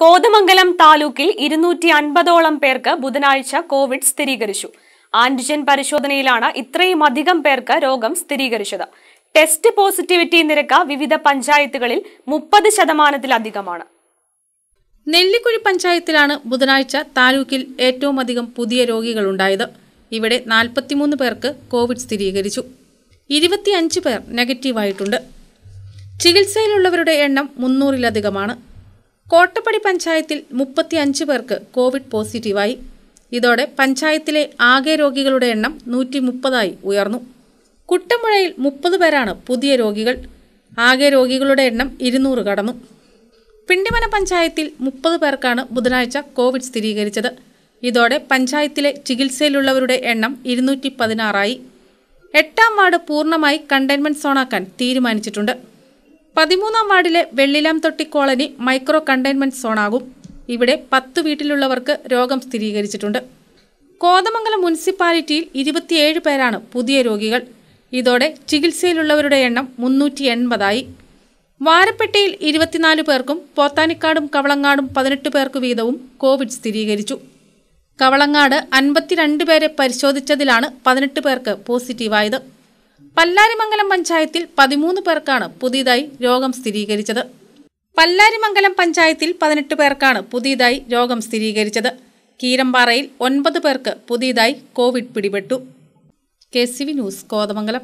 കോതമംഗലം താലൂക്കിൽ ഇരുന്നൂറ്റി അൻപതോളം പേർക്ക് ബുധനാഴ്ച കോവിഡ് സ്ഥിരീകരിച്ചു. ആന്റിജൻ പരിശോധനയിലാണ് ഇത്രയും അധികം പേർക്ക് രോഗം സ്ഥിരീകരിച്ചത്. ടെസ്റ്റ് പോസിറ്റിവിറ്റി നിരക്ക് വിവിധ പഞ്ചായത്തുകളിൽ മുപ്പത് ശതമാനത്തിലധികമാണ്. നെല്ലിക്കുഴി പഞ്ചായത്തിലാണ് ബുധനാഴ്ച താലൂക്കിൽ ഏറ്റവും അധികം പുതിയ രോഗികൾ രോഗികളുണ്ടായത്. ഇവിടെ നാൽപ്പത്തിമൂന്ന് പേർക്ക് കോവിഡ് സ്ഥിരീകരിച്ചു. ഇരുപത്തിയഞ്ച് പേർ നെഗറ്റീവായിട്ടുണ്ട്. ചികിത്സയിലുള്ളവരുടെ എണ്ണം മുന്നൂറിലധികമാണ്. കോട്ടപ്പടി പഞ്ചായത്തിൽ മുപ്പത്തിയഞ്ച് പേർക്ക് കോവിഡ് പോസിറ്റീവായി. ഇതോടെ പഞ്ചായത്തിലെ ആകെ രോഗികളുടെ എണ്ണം നൂറ്റി മുപ്പതായി ഉയർന്നു. കുട്ടമ്പുഴയിൽ മുപ്പത് പേരാണ് പുതിയ രോഗികൾ. ആകെ രോഗികളുടെ എണ്ണം ഇരുന്നൂറ് കടന്നു. പിണ്ടിമന പഞ്ചായത്തിൽ മുപ്പത് പേർക്കാണ് ബുധനാഴ്ച കോവിഡ് സ്ഥിരീകരിച്ചത്. ഇതോടെ പഞ്ചായത്തിലെ ചികിത്സയിലുള്ളവരുടെ എണ്ണം ഇരുന്നൂറ്റി പതിനാറായി എട്ടാം വാർഡ് പൂർണമായി കണ്ടെയ്ൻമെന്റ് സോണാക്കാൻ തീരുമാനിച്ചിട്ടുണ്ട്. പതിമൂന്നാം വാർഡിലെ വെള്ളിലാം തൊട്ടി കോളനി മൈക്രോ കണ്ടെയ്ൻമെന്റ് സോണാകും. ഇവിടെ പത്ത് വീട്ടിലുള്ളവർക്ക് രോഗം സ്ഥിരീകരിച്ചിട്ടുണ്ട്. കോതമംഗലം മുനിസിപ്പാലിറ്റിയിൽ ഇരുപത്തിയേഴ് പേരാണ് പുതിയ രോഗികൾ. ഇതോടെ ചികിത്സയിലുള്ളവരുടെ എണ്ണം മുന്നൂറ്റി എൺപതായി. വാരപ്പെട്ടിയിൽ ഇരുപത്തിനാല് പേർക്കും പോത്താനിക്കാടും കവളങ്ങാടും പതിനെട്ട് പേർക്ക് വീതവും കോവിഡ് സ്ഥിരീകരിച്ചു. കവളങ്ങാട് അൻപത്തിരണ്ട് പേരെ പരിശോധിച്ചതിലാണ് പതിനെട്ട് പേർക്ക് പോസിറ്റീവായത്. പല്ലാരിമംഗലം പഞ്ചായത്തിൽ പതിമൂന്ന് പേർക്കാണ് പുതിയതായി രോഗം സ്ഥിരീകരിച്ചത്. പല്ലാരിമംഗലം പഞ്ചായത്തിൽ പതിനെട്ട് പേർക്കാണ് പുതിയതായി രോഗം സ്ഥിരീകരിച്ചത്. കീരമ്പാറയിൽ ഒൻപത് പേർക്ക് പുതിയതായി Covid പിടിപെട്ടു. K C V news Kothamangalam.